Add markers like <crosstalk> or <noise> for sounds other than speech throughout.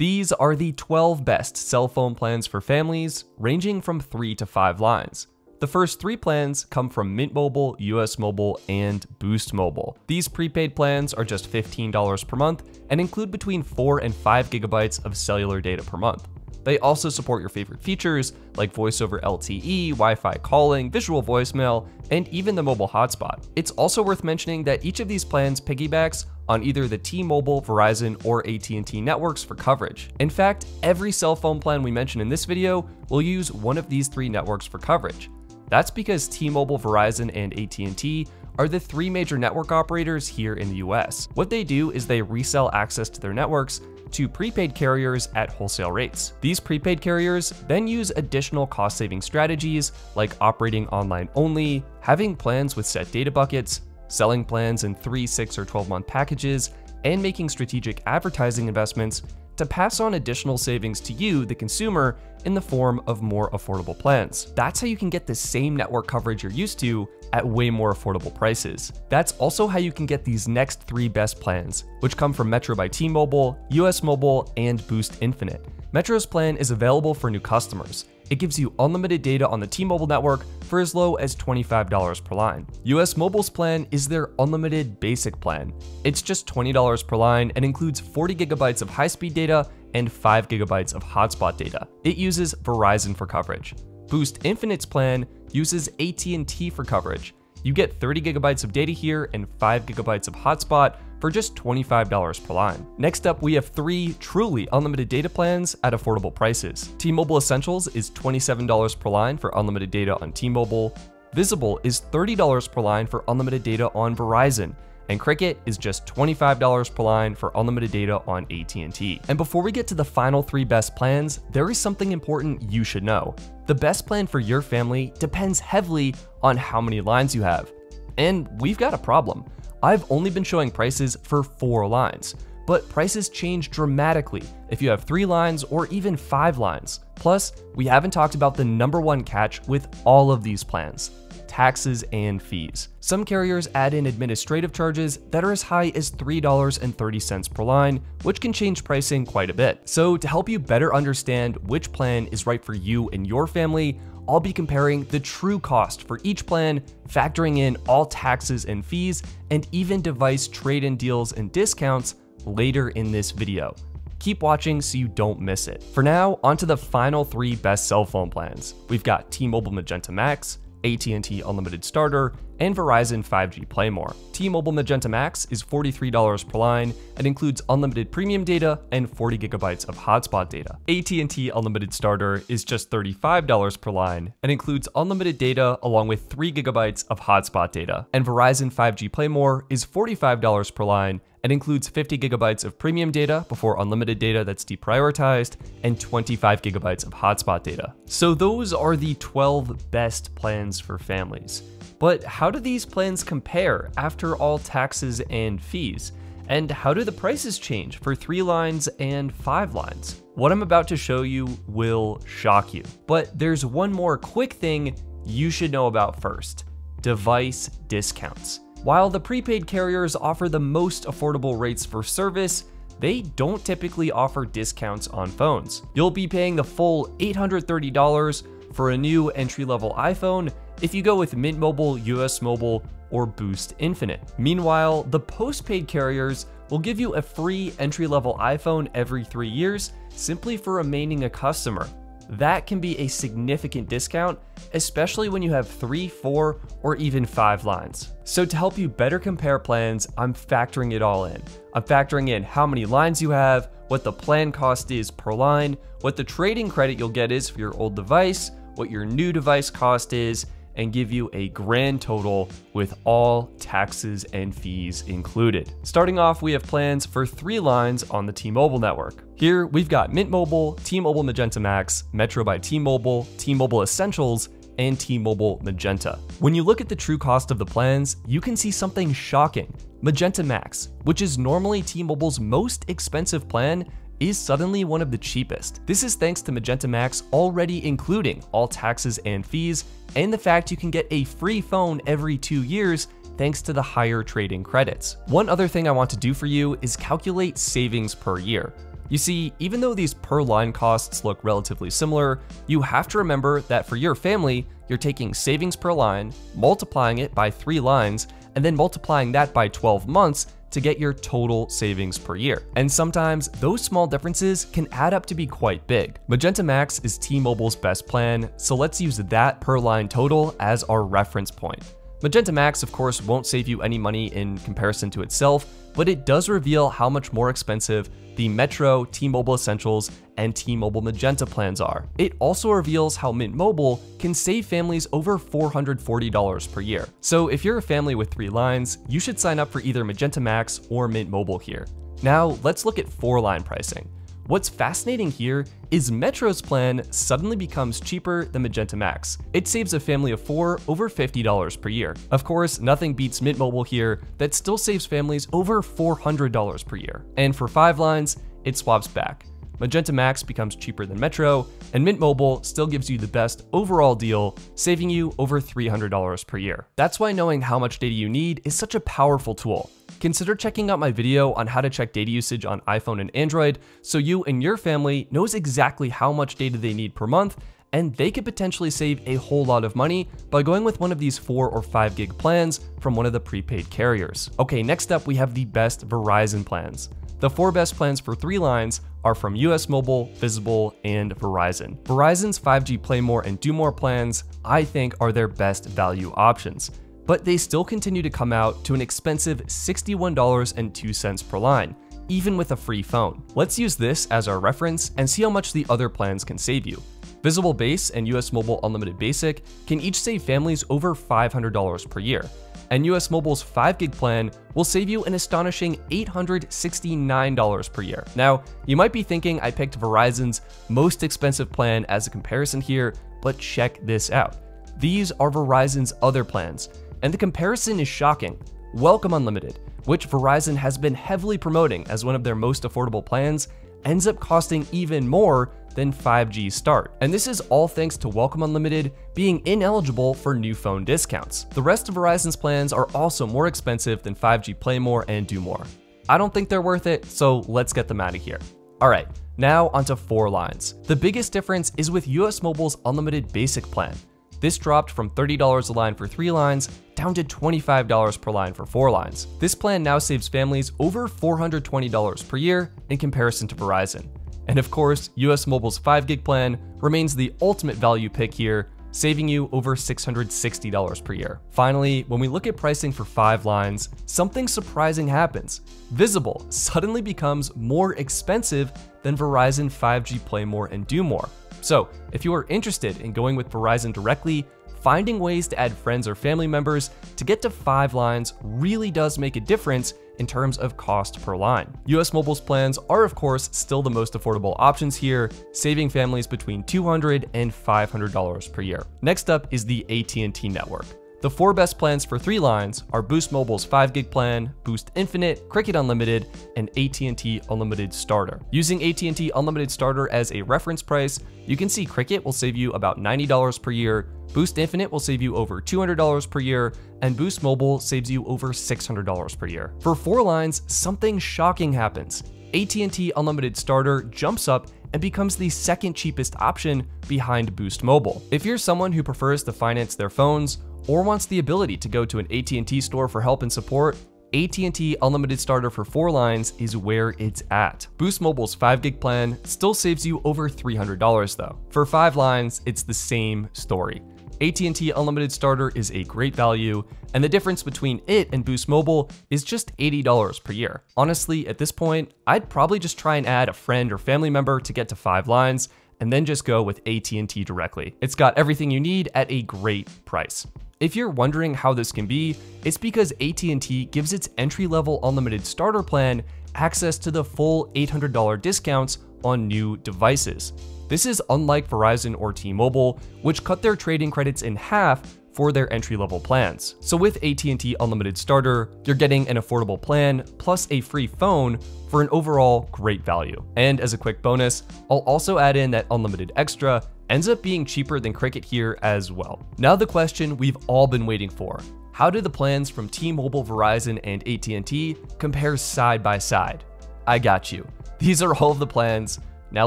These are the 12 best cell phone plans for families, ranging from 3 to 5 lines. The first three plans come from Mint Mobile, US Mobile, and Boost Mobile. These prepaid plans are just $15 per month and include between 4 and 5 gigabytes of cellular data per month. They also support your favorite features like voice over LTE, Wi Fi calling, visual voicemail, and even the mobile hotspot. It's also worth mentioning that each of these plans piggybacks on either the T-Mobile, Verizon, or AT&T networks for coverage. In fact, every cell phone plan we mention in this video will use one of these three networks for coverage. That's because T-Mobile, Verizon, and AT&T are the three major network operators here in the US. What they do is they resell access to their networks to prepaid carriers at wholesale rates. These prepaid carriers then use additional cost saving strategies like operating online only, having plans with set data buckets, selling plans in 3, 6, or 12 month packages, and making strategic advertising investments to pass on additional savings to you, the consumer, in the form of more affordable plans. That's how you can get the same network coverage you're used to at way more affordable prices. That's also how you can get these next three best plans, which come from Metro by T-Mobile, US Mobile, and Boost Infinite. Metro's plan is available for new customers. It gives you unlimited data on the T-Mobile network for as low as $25 per line. US Mobile's plan is their unlimited basic plan. It's just $20 per line and includes 40 gigabytes of high-speed data and 5 gigabytes of hotspot data. It uses Verizon for coverage. Boost Infinite's plan uses AT&T for coverage. You get 30 gigabytes of data here and 5 gigabytes of hotspot for just $25 per line. Next up, we have three truly unlimited data plans at affordable prices. T-Mobile Essentials is $27 per line for unlimited data on T-Mobile. Visible is $30 per line for unlimited data on Verizon, and Cricket is just $25 per line for unlimited data on AT&T. And before we get to the final three best plans, there is something important you should know. The best plan for your family depends heavily on how many lines you have. And we've got a problem. I've only been showing prices for four lines, but prices change dramatically if you have three lines or even five lines. Plus, we haven't talked about the number one catch with all of these plans taxes and fees. Some carriers add in administrative charges that are as high as $3.30 per line, which can change pricing quite a bit. So to help you better understand which plan is right for you and your family, I'll be comparing the true cost for each plan, factoring in all taxes and fees, and even device trade-in deals and discounts later in this video. Keep watching so you don't miss it. For now, onto the final three best cell phone plans. We've got T-Mobile Magenta Max, AT&T Unlimited Starter, and Verizon 5G Play More. T-Mobile Magenta Max is $43 per line and includes unlimited premium data and 40 gigabytes of hotspot data. AT&T Unlimited Starter is just $35 per line and includes unlimited data along with 3 gigabytes of hotspot data. And Verizon 5G Play More is $45 per line and includes 50 gigabytes of premium data before unlimited data that's deprioritized and 25 gigabytes of hotspot data. So those are the 12 best plans for families. But how do these plans compare after all taxes and fees? And how do the prices change for three lines and five lines? What I'm about to show you will shock you. But there's one more quick thing you should know about first device discounts. While the prepaid carriers offer the most affordable rates for service, they don't typically offer discounts on phones. You'll be paying the full $830 for a new entry level iPhone if you go with Mint Mobile, US Mobile, or Boost Infinite. Meanwhile, the postpaid carriers will give you a free entry level iPhone every three years simply for remaining a customer. That can be a significant discount, especially when you have three, four, or even five lines. So to help you better compare plans, I'm factoring it all in. I'm factoring in how many lines you have, what the plan cost is per line, what the trade-in credit you'll get is for your old device, what your new device cost is, and give you a grand total with all taxes and fees included. Starting off, we have plans for three lines on the T-Mobile network. Here, we've got Mint Mobile, T-Mobile Magenta Max, Metro by T-Mobile, T-Mobile Essentials, and T-Mobile Magenta. When you look at the true cost of the plans, you can see something shocking. Magenta Max, which is normally T-Mobile's most expensive plan, is suddenly one of the cheapest. This is thanks to Magenta Max already including all taxes and fees, and the fact you can get a free phone every two years thanks to the higher trade-in credits. One other thing I want to do for you is calculate savings per year. You see, even though these per line costs look relatively similar, you have to remember that for your family, you're taking savings per line, multiplying it by three lines, and then multiplying that by 12 months to get your total savings per year. And sometimes those small differences can add up to be quite big. Magenta Max is T-Mobile's best plan, so let's use that per line total as our reference point. Magenta Max, of course, won't save you any money in comparison to itself, but it does reveal how much more expensive the Metro, T-Mobile Essentials, and T-Mobile Magenta plans are. It also reveals how Mint Mobile can save families over $440 per year. So if you're a family with three lines, you should sign up for either Magenta Max or Mint Mobile here. Now, let's look at four-line pricing. What's fascinating here is Metro's plan suddenly becomes cheaper than Magenta Max. It saves a family of four over $50 per year. Of course, nothing beats Mint Mobile here that still saves families over $400 per year. And for five lines, it swaps back. Magenta Max becomes cheaper than Metro, and Mint Mobile still gives you the best overall deal, saving you over $300 per year. That's why knowing how much data you need is such a powerful tool consider checking out my video on how to check data usage on iPhone and Android so you and your family knows exactly how much data they need per month and they could potentially save a whole lot of money by going with one of these 4 or 5 gig plans from one of the prepaid carriers. Okay, next up we have the best Verizon plans. The four best plans for three lines are from US Mobile, Visible, and Verizon. Verizon's 5G Play More and Do More plans, I think, are their best value options but they still continue to come out to an expensive $61.02 per line, even with a free phone. Let's use this as our reference and see how much the other plans can save you. Visible Base and US Mobile Unlimited Basic can each save families over $500 per year, and US Mobile's 5 gig plan will save you an astonishing $869 per year. Now, you might be thinking I picked Verizon's most expensive plan as a comparison here, but check this out. These are Verizon's other plans, and the comparison is shocking. Welcome Unlimited, which Verizon has been heavily promoting as one of their most affordable plans, ends up costing even more than 5G Start. And this is all thanks to Welcome Unlimited being ineligible for new phone discounts. The rest of Verizon's plans are also more expensive than 5G Play More and Do More. I don't think they're worth it, so let's get them out of here. Alright, now onto four lines. The biggest difference is with US Mobile's unlimited basic plan. This dropped from $30 a line for three lines down to $25 per line for four lines. This plan now saves families over $420 per year in comparison to Verizon. And of course, US Mobile's 5 gig plan remains the ultimate value pick here, saving you over $660 per year. Finally, when we look at pricing for five lines, something surprising happens. Visible suddenly becomes more expensive than Verizon 5G Play More and Do More. So, if you are interested in going with Verizon directly, finding ways to add friends or family members to get to five lines really does make a difference in terms of cost per line. US Mobile's plans are of course still the most affordable options here, saving families between $200 and $500 per year. Next up is the AT&T network. The four best plans for three lines are Boost Mobile's 5 gig plan, Boost Infinite, Cricket Unlimited, and AT&T Unlimited Starter. Using AT&T Unlimited Starter as a reference price, you can see Cricket will save you about $90 per year, Boost Infinite will save you over $200 per year, and Boost Mobile saves you over $600 per year. For four lines, something shocking happens. AT&T Unlimited Starter jumps up and becomes the second cheapest option behind Boost Mobile. If you're someone who prefers to finance their phones or wants the ability to go to an AT&T store for help and support, AT&T Unlimited Starter for 4 lines is where it's at. Boost Mobile's 5 gig plan still saves you over $300 though. For 5 lines, it's the same story. AT&T Unlimited Starter is a great value, and the difference between it and Boost Mobile is just $80 per year. Honestly, at this point, I'd probably just try and add a friend or family member to get to 5 lines, and then just go with AT&T directly. It's got everything you need at a great price. If you're wondering how this can be, it's because AT&T gives its entry-level unlimited starter plan access to the full $800 discounts on new devices. This is unlike Verizon or T-Mobile, which cut their trade-in credits in half for their entry-level plans. So with AT&T Unlimited Starter, you're getting an affordable plan plus a free phone for an overall great value. And as a quick bonus, I'll also add in that Unlimited Extra ends up being cheaper than Cricket here as well. Now the question we've all been waiting for. How do the plans from T-Mobile, Verizon, and AT&T compare side by side? I got you. These are all of the plans. Now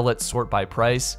let's sort by price.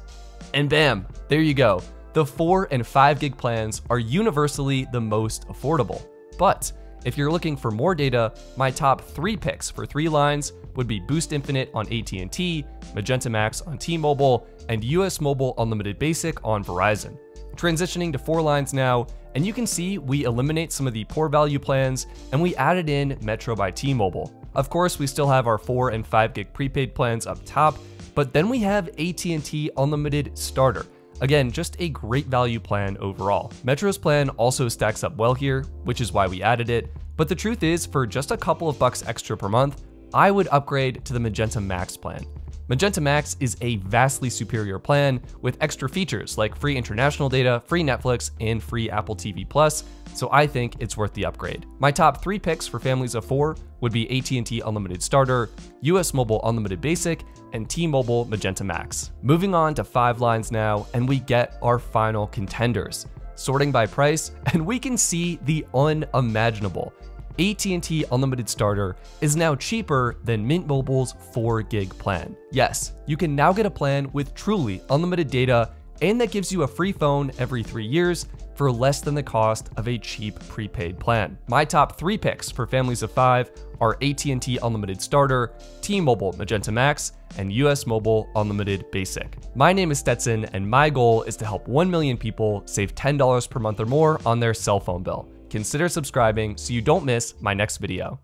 And bam, there you go. The 4 and 5 gig plans are universally the most affordable. But if you're looking for more data, my top 3 picks for 3 lines would be Boost Infinite on AT&T, Magenta Max on T-Mobile, and US Mobile Unlimited Basic on Verizon. Transitioning to 4 lines now, and you can see we eliminate some of the poor value plans and we added in Metro by T-Mobile. Of course, we still have our 4 and 5 gig prepaid plans up top, but then we have AT&T Unlimited Starter. Again, just a great value plan overall. Metro's plan also stacks up well here, which is why we added it, but the truth is, for just a couple of bucks extra per month, I would upgrade to the Magenta Max plan. Magenta Max is a vastly superior plan with extra features like free international data, free Netflix, and free Apple TV Plus, so I think it's worth the upgrade. My top three picks for families of four would be AT&T Unlimited Starter, US Mobile Unlimited Basic, and T-Mobile Magenta Max. Moving on to five lines now, and we get our final contenders. Sorting by price, <laughs> and we can see the unimaginable. AT&T Unlimited Starter is now cheaper than Mint Mobile's 4 gig plan. Yes, you can now get a plan with truly unlimited data and that gives you a free phone every 3 years for less than the cost of a cheap prepaid plan. My top 3 picks for families of 5 are AT&T Unlimited Starter, T-Mobile Magenta Max, and US Mobile Unlimited Basic. My name is Stetson and my goal is to help 1 million people save $10 per month or more on their cell phone bill consider subscribing so you don't miss my next video.